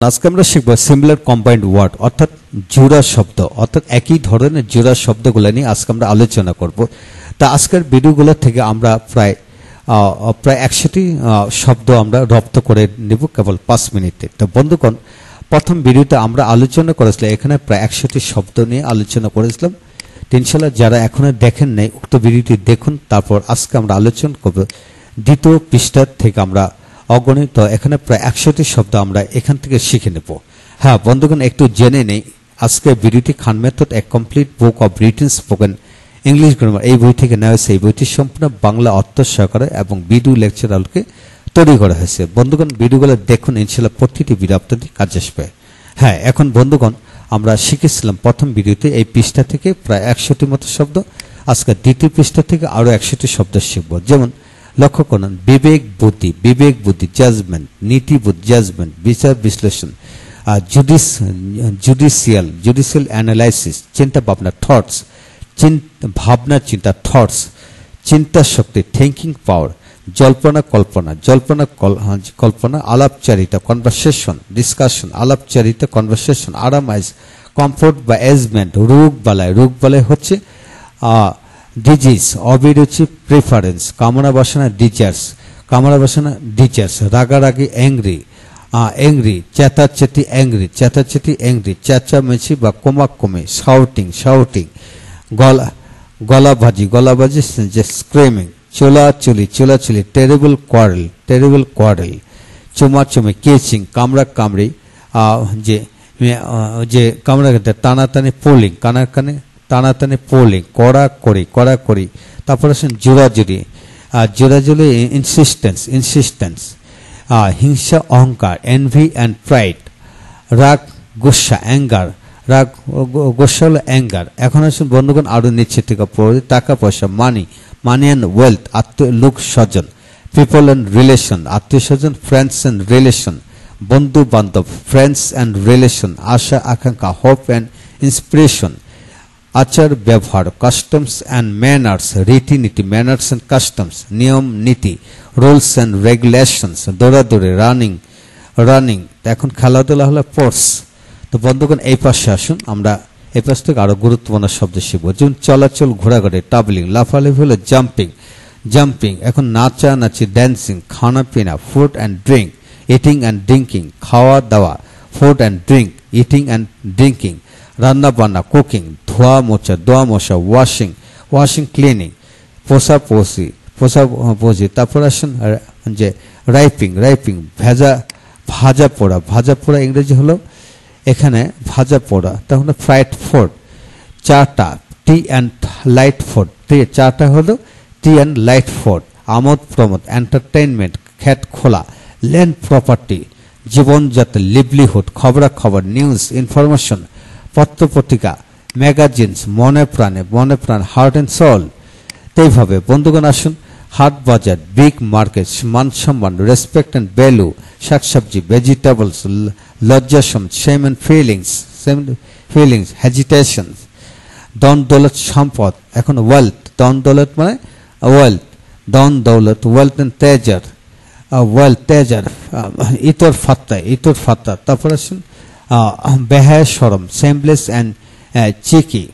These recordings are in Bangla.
আজকে আমরা শিখব সিমিলার কম্বাইন্ড ওয়ার্ড, অর্থাৎ জোড়া শব্দ, অর্থাৎ একই ধরনের জোড়া শব্দগুলো নিয়ে আজকে আমরা আলোচনা করব। তা আজকের ভিডিওগুলো থেকে আমরা প্রায় প্রায় একশোটি শব্দ আমরা রপ্ত করে নেব কেবল পাঁচ মিনিটে। তো বন্ধুগণ, প্রথম ভিডিওতে আমরা আলোচনা করেছিলাম, এখানে প্রায় একশোটি শব্দ নিয়ে আলোচনা করেছিলাম। তো ইনশাল্লাহ যারা এখনও দেখেন নাই, উক্ত ভিডিওটি দেখুন, তারপর আজকে আমরা আলোচনা করব দ্বিতীয় পৃষ্ঠার থেকে আমরা অগণিত, এখানে প্রায় একশোটি শব্দ আমরা এখান থেকে শিখে নেব। হ্যাঁ বন্ধুগণ, একটু জেনে নেই। আজকে ভিডিওটি খান মেথড এক complete book of written spoken English grammar. এই বই থেকে নেওয়া হয়েছে। এই বইটি সম্পূর্ণ বাংলা অর্থ সহকারে এবং ভিডিও লেকচার আলোকে তৈরি করা হয়েছে। বন্ধুগণ, ভিডিওগুলো দেখুন ইনশাল্লাহ প্রতিটি ভিডিও আপনাদের কাজে আসবে। হ্যাঁ এখন বন্ধুগণ, আমরা শিখেছিলাম প্রথম ভিডিওতে এই পৃষ্ঠা থেকে প্রায় একশোটি মতো শব্দ। আজকে দ্বিতীয় পৃষ্ঠা থেকে আরও একশোটি শব্দ শিখব। যেমন লক্ষ্য করুন বিবেক বুদ্ধি বিবেক বুদ্ধি জাজমেন্ট নীতি বুদ্ধি জাজমেন্ট বিচার বিশ্লেষণ আর জুডিস জুডিশিয়াল জুডিশিয়াল অ্যানালাইসিস চিন্তা ভাবনা থটস ভাবনা চিন্তা থটস চিন্তা শক্তি থিঙ্কিং পাওয়ার জল্পনা কল্পনা জল্পনা হ্যাঁ, কল্পনা আলাপচারিতা কনভারসেশন ডিসকাশন আলাপচারিতা কনভারসেশন আরামাইজ কমফোর্ট বা এজমেন্ট রোগ বালায় রোগ বালায় হচ্ছে ডিজিজ অবিরুচি প্রেফারেন্স কামনা বাসনা ডিচার্স কামনা বাসনা ডিচার্স রাগারাগি অ্যাংরি অ্যাংরি চেতাচেতি অ্যাংরি চেতাচেতি অ্যাংরি চেঁচামেচি বা কোমাক্কমে শাউটিং শাউটিং গলা গলাবাজি গলাবাজি যে স্ক্রেমিং চোলাচুলি চোলাচুলি টেরেবল কোয়ারেল টেরেবল কোয়ারেল চুমাচুমি কেচিং কামড়া কামড়ি যে যে কামড়া টানাটানি পোলিং কানার কানে টানাটানি পোলিং, কড়া করি কড়া করি। তারপর আসেন জোড়াজুড়ি আর জোড়াজুড়ি ইনসিস্টেন্স ইনসিস্টেন্স হিংসা, অহংকার এনভি অ্যান্ড প্রাইড রাগ, গুসা অ্যাঙ্গার রাগ গোসা হলো অ্যাঙ্গার এখন আসুন বন্ধুগণ, আরও নিচ্ছে থেকে পড়ে, টাকা পয়সা মানি মানি অ্যান্ড ওয়েলথ আত্মীয়, লোক, স্বজন। পিপল অ্যান্ড রিলেশন আত্মীয়, স্বজন ফ্রেন্ডস অ্যান্ড রিলেশন বন্ধু বান্ধব ফ্রেন্ডস অ্যান্ড রিলেশন আশা, আকাঙ্ক্ষা হোপ অ্যান্ড ইন্সপিরেশন আচার ব্যবহার কাস্টমস অ্যান্ড ম্যানার্স রীতিনীতি ম্যানার্স অ্যান্ড কাস্টমস নিয়ম, নীতি রুলস অ্যান্ড রেগুলেশনস দৌড়াদৌড়ি রানিং রানিং এখন খেলাধুলা হলো স্পোর্টস তো বন্ধুগণ, এই পাশে আসুন, আমরা এই পাশ থেকে আরও গুরুত্বপূর্ণ শব্দ শিখব। যেমন চলাচল, ঘোরাঘুরি টাবলিং লাফালাফি হলো জাম্পিং জাম্পিং এখন নাচা, নাচি ড্যান্সিং খানা পিনা food and drink eating and drinking খাওয়া দাওয়া food and drink eating and drinking রান্না বান্না কুকিং ধোয়া মোছা, দোয়া মোছা ওয়াশিং ওয়াশিং ক্লিনিং পোষা পোষি পোষা পোষি তারপর আসেন যে রাইপিং রাইপিং ভেজা, ভাজা পোড়া ভাজা পোড়া ইংরেজি হলো এখানে ভাজা পোড়া তখন ফ্রাইড ফুড চাটা tea and light food tea চাটা হলো টি অ্যান্ড লাইট ফুড আমোদ প্রমোদ এন্টারটেইনমেন্ট খ্যাট খোলা ল্যান্ড প্রপার্টি জীবনযাত্রা লিভলিহুড খবরাখবর নিউজ ইনফরমেশন পত্রপত্রিকা, ম্যাগাজিনস, মনে প্রাণে, মনে প্রাণ, হার্ট অ্যান্ড সোল। এইভাবে বন্ধুগণ আসুন, হাট বাজার, বিগ মার্কেট, মান সম্মান, রেসপেক্ট অ্যান্ড ভ্যালু, শাকসবজি, vegetables লজ্জাসম shame and feelings shame feelings hesitation দন দৌলত, সম্পদ, এখন ওয়েলথ দন দৌলত মানে ওয়েলথ দন দৌলত wealth and treasure wealth treasure ইতর ফাত্তা ইতর ফাত্তা, তারপর আসুন বেহায় সরম সেমলেস অ্যান্ড চিকি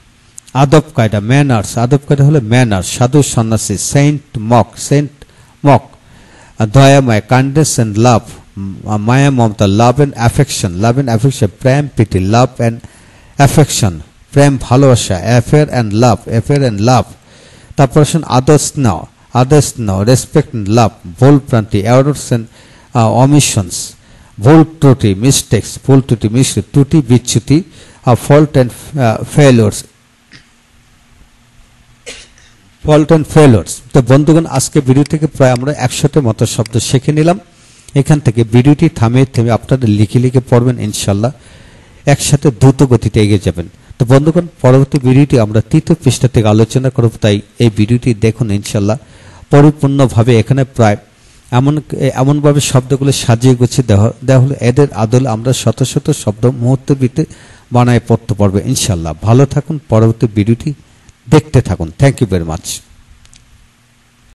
আদব কায়দা ম্যানার্স আদব কায়দা হলো ম্যানার্স সাধু সন্ন্যাসী সেন্ট মক সেন্ট মক দয়াময় কাইন্ডনেস অ্যান্ড লাভ মায়া, Mamata love and affection love and affection প্রেম, প্রীতি লাভ অ্যান্ড অ্যাফেকশন প্রেম, ভালোবাসা affair and love affair and love তারপর আসুন others now others now respect and love ভুল প্রান্তি অ্যাওয়ার্ডস অ্যান্ড অমিশনস ভুল ত্রুটি মিস্টেক্স ভুল ত্রুটি মিস্টেক ত্রুটি, বিচ্যুতি fault and failures fault and failures তো বন্ধুগণ, আজকে ভিডিও থেকে প্রায় আমরা একশোটির মতো শব্দ শিখে নিলাম। এখান থেকে ভিডিওটি থামে থেমে আপনারা লিখে লিখে পড়বেন ইনশাল্লাহ একসাথে দ্রুত গতিতে এগিয়ে যাবেন। তো বন্ধুগণ, পরবর্তী ভিডিওটি আমরা তৃতীয় পৃষ্ঠা থেকে আলোচনা করব, তাই এই ভিডিওটি দেখুন ইনশাল্লাহ পরিপূর্ণভাবে এখানে প্রায় এমন, এমনভাবে শব্দগুলো সাজিয়ে গুছিয়ে দেওয়া দেওয়া হলো এদের আদল আমরা শত শত শব্দ মুহূর্ত বিতে বানায় পড়তে পারব, ইনশাল্লাহ। ভালো থাকুন, পরবর্তী ভিডিওটি দেখতে থাকুন। Thank you very much